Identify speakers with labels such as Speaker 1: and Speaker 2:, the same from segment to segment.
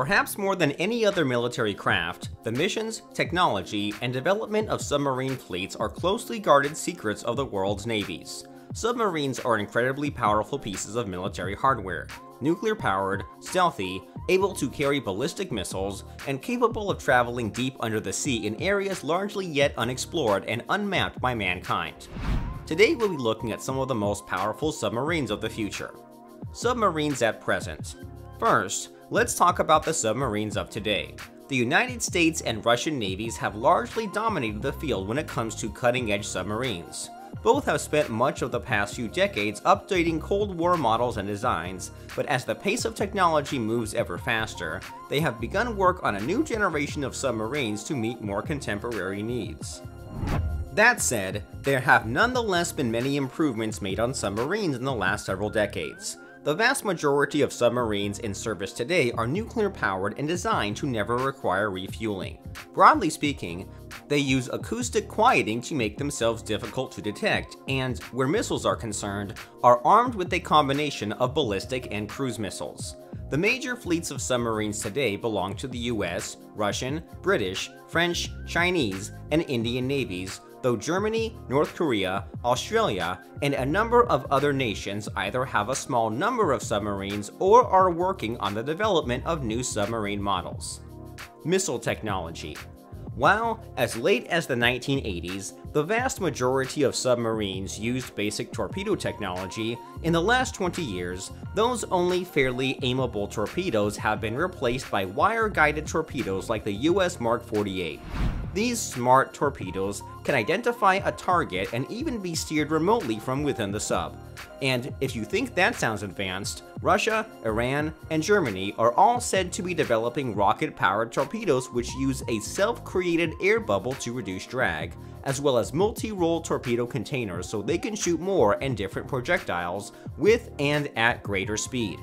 Speaker 1: Perhaps more than any other military craft, the missions, technology, and development of submarine fleets are closely guarded secrets of the world's navies. Submarines are incredibly powerful pieces of military hardware, nuclear powered, stealthy, able to carry ballistic missiles, and capable of traveling deep under the sea in areas largely yet unexplored and unmapped by mankind. Today we'll be looking at some of the most powerful submarines of the future. Submarines at present. First, let's talk about the submarines of today. The United States and Russian navies have largely dominated the field when it comes to cutting-edge submarines. Both have spent much of the past few decades updating Cold War models and designs, but as the pace of technology moves ever faster, they have begun work on a new generation of submarines to meet more contemporary needs. That said, there have nonetheless been many improvements made on submarines in the last several decades. The vast majority of submarines in service today are nuclear powered and designed to never require refueling. Broadly speaking, they use acoustic quieting to make themselves difficult to detect, and, where missiles are concerned, are armed with a combination of ballistic and cruise missiles. The major fleets of submarines today belong to the US, Russian, British, French, Chinese, and Indian navies, though Germany, North Korea, Australia, and a number of other nations either have a small number of submarines or are working on the development of new submarine models. Missile technology. While, as late as the 1980s, the vast majority of submarines used basic torpedo technology, in the last 20 years, those only fairly aimable torpedoes have been replaced by wire-guided torpedoes like the US Mark 48. These smart torpedoes can identify a target and even be steered remotely from within the sub. And if you think that sounds advanced, Russia, Iran, and Germany are all said to be developing rocket-powered torpedoes which use a self-created air bubble to reduce drag, as well as multi-role torpedo containers so they can shoot more and different projectiles with and at greater speed.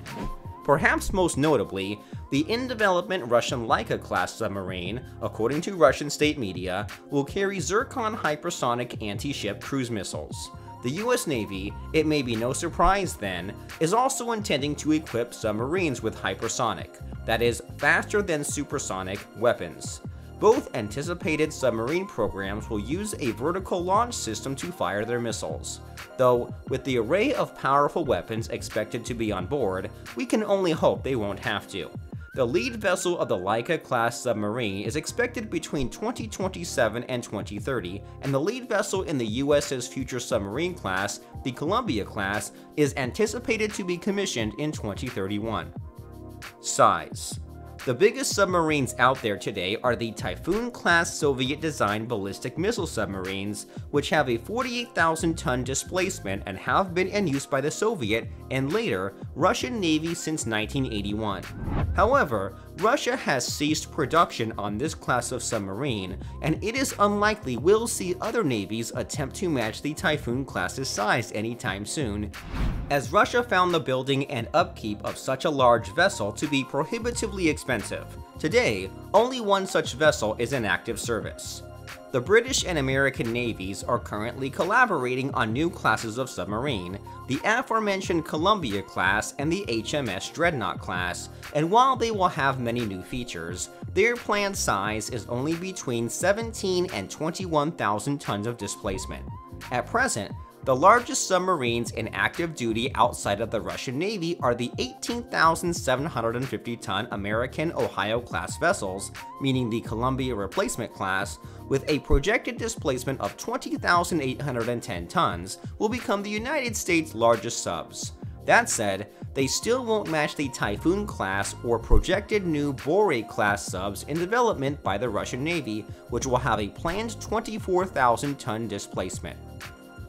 Speaker 1: Perhaps most notably, the in-development Russian Laika-class submarine, according to Russian state media, will carry Zircon hypersonic anti-ship cruise missiles. The US Navy, it may be no surprise then, is also intending to equip submarines with hypersonic, that is, faster than supersonic, weapons. Both anticipated submarine programs will use a vertical launch system to fire their missiles. Though, with the array of powerful weapons expected to be on board, we can only hope they won't have to. The lead vessel of the Laika-class submarine is expected between 2027 and 2030, and the lead vessel in the US's future submarine class, the Columbia-class, is anticipated to be commissioned in 2031. Size the biggest submarines out there today are the Typhoon-class Soviet-designed ballistic missile submarines, which have a 48,000-ton displacement and have been in use by the Soviet and later Russian Navy since 1981. However, Russia has ceased production on this class of submarine, and it is unlikely we'll see other navies attempt to match the Typhoon class's size anytime soon as Russia found the building and upkeep of such a large vessel to be prohibitively expensive. Today, only one such vessel is in active service. The British and American navies are currently collaborating on new classes of submarine, the aforementioned Columbia class and the HMS Dreadnought class, and while they will have many new features, their planned size is only between 17 and 21,000 tons of displacement. At present, the largest submarines in active duty outside of the Russian Navy are the 18,750-ton American Ohio-class vessels, meaning the Columbia Replacement class, with a projected displacement of 20,810 tons, will become the United States' largest subs. That said, they still won't match the Typhoon class or projected new Borei class subs in development by the Russian Navy, which will have a planned 24,000 ton displacement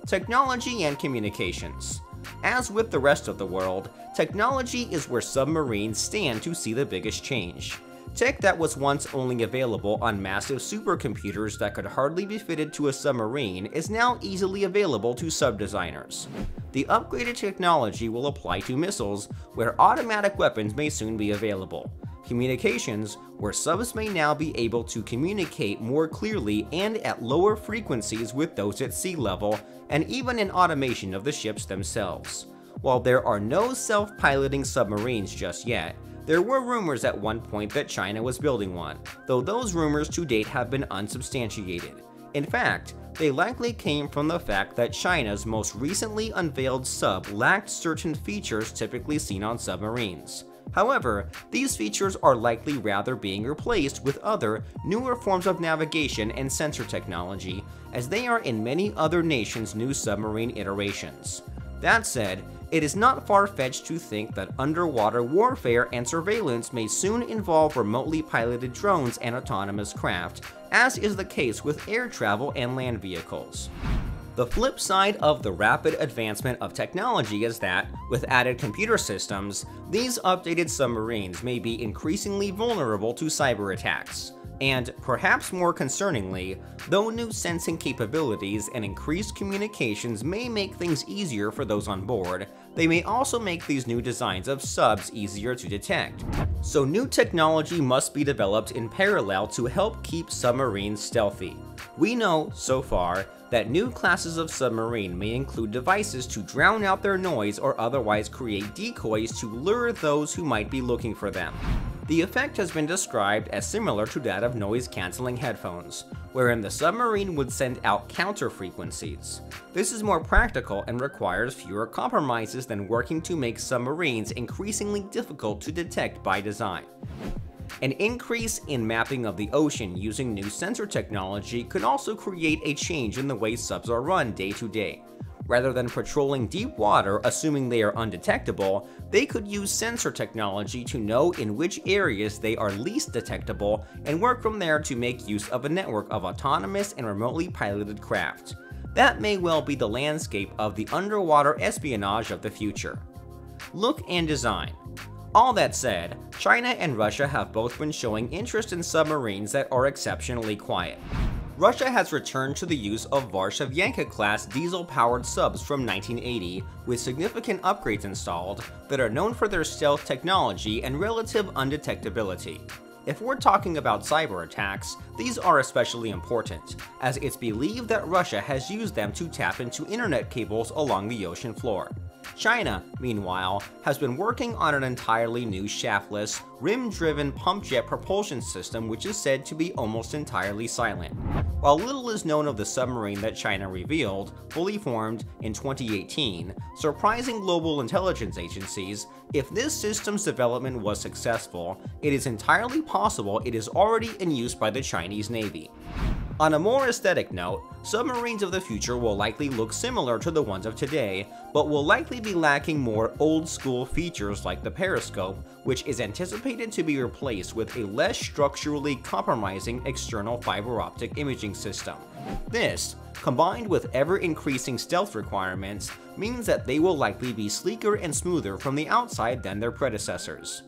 Speaker 1: technology and communications. As with the rest of the world, technology is where submarines stand to see the biggest change. Tech that was once only available on massive supercomputers that could hardly be fitted to a submarine is now easily available to sub-designers. The upgraded technology will apply to missiles, where automatic weapons may soon be available communications, where subs may now be able to communicate more clearly and at lower frequencies with those at sea level, and even in automation of the ships themselves. While there are no self-piloting submarines just yet, There were rumors at one point that China was building one, though those rumors to date have been unsubstantiated. In fact, they likely came from the fact that China's most recently unveiled sub lacked certain features typically seen on submarines. However, these features are likely rather being replaced with other, newer forms of navigation and sensor technology, as they are in many other nations' new submarine iterations. That said, it is not far-fetched to think that underwater warfare and surveillance may soon involve remotely piloted drones and autonomous craft, as is the case with air travel and land vehicles. The flip side of the rapid advancement of technology is that, with added computer systems, these updated submarines may be increasingly vulnerable to cyber attacks. And, perhaps more concerningly, though new sensing capabilities and increased communications may make things easier for those on board, they may also make these new designs of subs easier to detect. So new technology must be developed in parallel to help keep submarines stealthy. We know, so far, that new classes of submarine may include devices to drown out their noise or otherwise create decoys to lure those who might be looking for them. The effect has been described as similar to that of noise-canceling headphones, wherein the submarine would send out counter frequencies. This is more practical and requires fewer compromises than working to make submarines increasingly difficult to detect by design. An increase in mapping of the ocean using new sensor technology could also create a change in the way subs are run day to day. Rather than patrolling deep water assuming they are undetectable, they could use sensor technology to know in which areas they are least detectable and work from there to make use of a network of autonomous and remotely piloted craft. That may well be the landscape of the underwater espionage of the future. Look and design. All that said, China and Russia have both been showing interest in submarines that are exceptionally quiet. Russia has returned to the use of Varshavyanka-class diesel-powered subs from 1980, with significant upgrades installed that are known for their stealth technology and relative undetectability. If we're talking about cyber attacks, these are especially important, as it's believed that Russia has used them to tap into internet cables along the ocean floor. China, meanwhile, has been working on an entirely new shaftless, rim-driven pump jet propulsion system which is said to be almost entirely silent. While little is known of the submarine that China revealed, fully formed in 2018, surprising global intelligence agencies, if this system's development was successful, it is entirely possible it is already in use by the Chinese Navy. On a more aesthetic note, submarines of the future will likely look similar to the ones of today, but will likely be lacking more old-school features like the periscope, which is anticipated to be replaced with a less structurally compromising external fiber optic imaging system. This, combined with ever-increasing stealth requirements, means that they will likely be sleeker and smoother from the outside than their predecessors.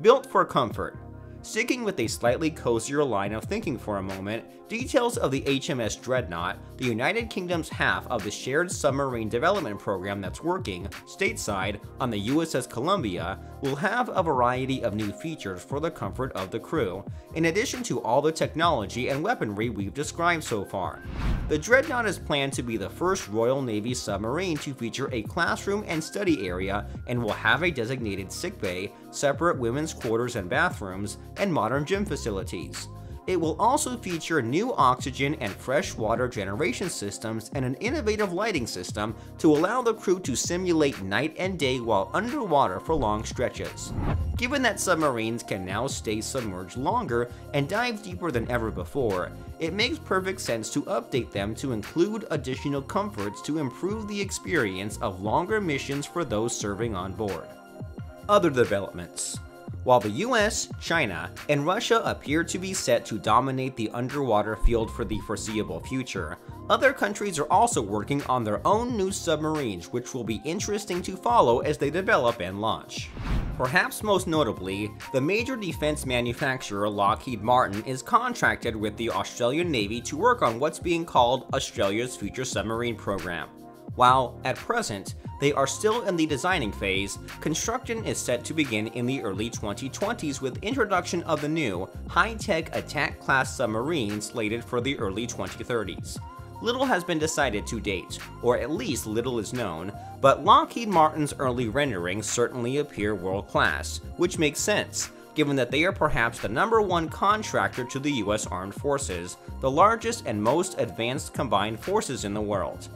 Speaker 1: Built for comfort, Sticking with a slightly cozier line of thinking for a moment, details of the HMS Dreadnought, the United Kingdom's half of the Shared Submarine Development Program that's working, stateside, on the USS Columbia, will have a variety of new features for the comfort of the crew, in addition to all the technology and weaponry we've described so far. The Dreadnought is planned to be the first Royal Navy submarine to feature a classroom and study area and will have a designated sickbay, separate women's quarters and bathrooms, and modern gym facilities. It will also feature new oxygen and fresh water generation systems and an innovative lighting system to allow the crew to simulate night and day while underwater for long stretches. Given that submarines can now stay submerged longer and dive deeper than ever before, it makes perfect sense to update them to include additional comforts to improve the experience of longer missions for those serving on board. Other developments while the US, China, and Russia appear to be set to dominate the underwater field for the foreseeable future, other countries are also working on their own new submarines which will be interesting to follow as they develop and launch. Perhaps most notably, the major defense manufacturer Lockheed Martin is contracted with the Australian Navy to work on what's being called Australia's Future Submarine Program. While, at present, they are still in the designing phase, construction is set to begin in the early 2020s with introduction of the new, high-tech attack class submarine slated for the early 2030s. little has been decided to date, or at least little is known, but Lockheed Martin's early renderings certainly appear world-class, which makes sense, given that they are perhaps the number one contractor to the US Armed Forces, the largest and most advanced combined forces in the world.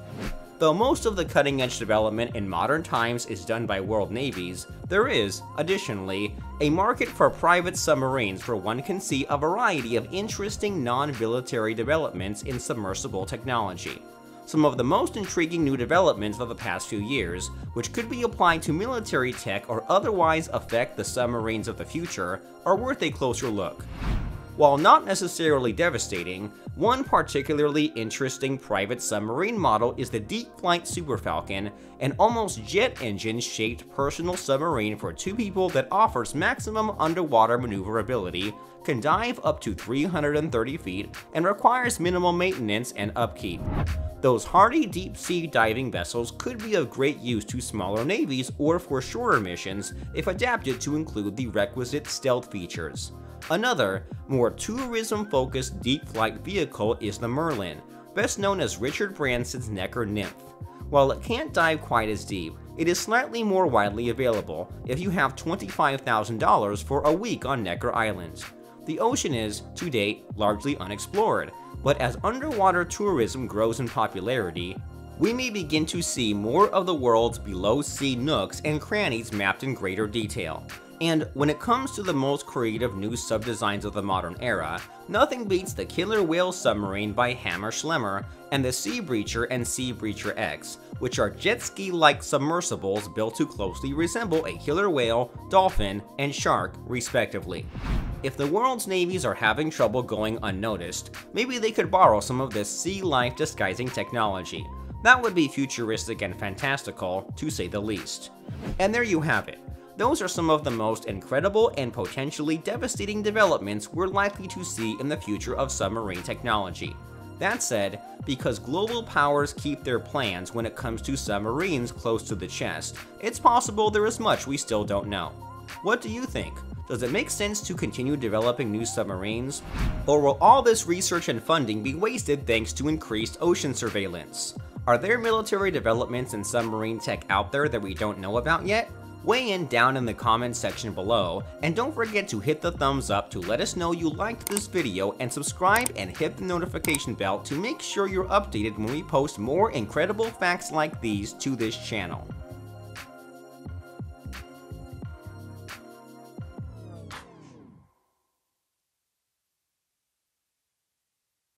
Speaker 1: Though most of the cutting-edge development in modern times is done by world navies, there is, additionally, a market for private submarines where one can see a variety of interesting non-military developments in submersible technology. Some of the most intriguing new developments of the past few years, which could be applied to military tech or otherwise affect the submarines of the future, are worth a closer look. While not necessarily devastating, one particularly interesting private submarine model is the Deep Flight Super Falcon, an almost jet engine shaped personal submarine for two people that offers maximum underwater maneuverability, can dive up to 330 feet, and requires minimal maintenance and upkeep. Those hardy deep sea diving vessels could be of great use to smaller navies or for shorter missions if adapted to include the requisite stealth features. Another, more tourism-focused deep flight vehicle is the Merlin, best known as Richard Branson's Necker Nymph. While it can't dive quite as deep, it is slightly more widely available if you have $25,000 for a week on Necker Island. The ocean is, to date, largely unexplored, but as underwater tourism grows in popularity, we may begin to see more of the world's below-sea nooks and crannies mapped in greater detail. And when it comes to the most creative new sub-designs of the modern era, nothing beats the Killer Whale submarine by Hammacher Schlemmer and the Sea Breacher and Sea Breacher X, which are jet ski-like submersibles built to closely resemble a killer whale, dolphin, and shark, respectively. If the world's navies are having trouble going unnoticed, maybe they could borrow some of this sea life disguising technology. That would be futuristic and fantastical, to say the least. And there you have it. Those are some of the most incredible and potentially devastating developments we're likely to see in the future of submarine technology. That said, because global powers keep their plans when it comes to submarines close to the chest, it's possible there is much we still don't know. What do you think? Does it make sense to continue developing new submarines? Or will all this research and funding be wasted thanks to increased ocean surveillance? Are there military developments in submarine tech out there that we don't know about yet? Weigh in down in the comments section below, and don't forget to hit the thumbs up to let us know you liked this video and subscribe and hit the notification bell to make sure you're updated when we post more incredible facts like these to this channel.